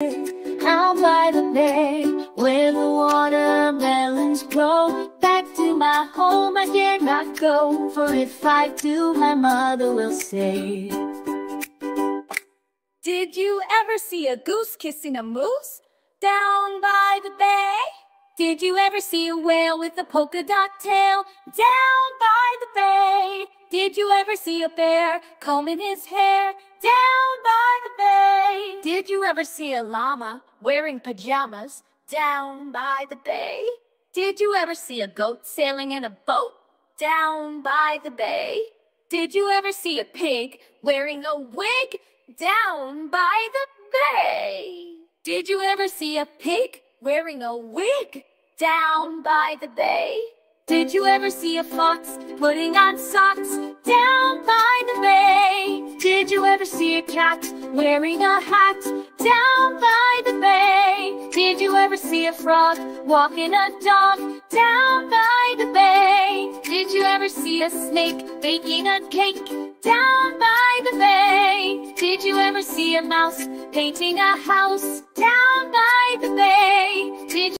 Out by the bay, where the watermelons grow. Back to my home I dare not go, for if I do, my mother will say. Did you ever see a goose kissing a moose down by the bay? Did you ever see a whale with a polka dot tail down by the bay? Did you ever see a bear combing his hair down? Did you ever see a llama wearing pajamas down by the bay? Did you ever see a goat sailing in a boat down by the bay? Did you ever see a pig wearing a wig down by the bay? Did you ever see a pig wearing a wig down by the bay? Did you ever see a fox putting on socks Did you ever see a cat wearing a hat down by the bay? Did you ever see a frog walking a dog down by the bay? Did you ever see a snake baking a cake down by the bay? Did you ever see a mouse painting a house down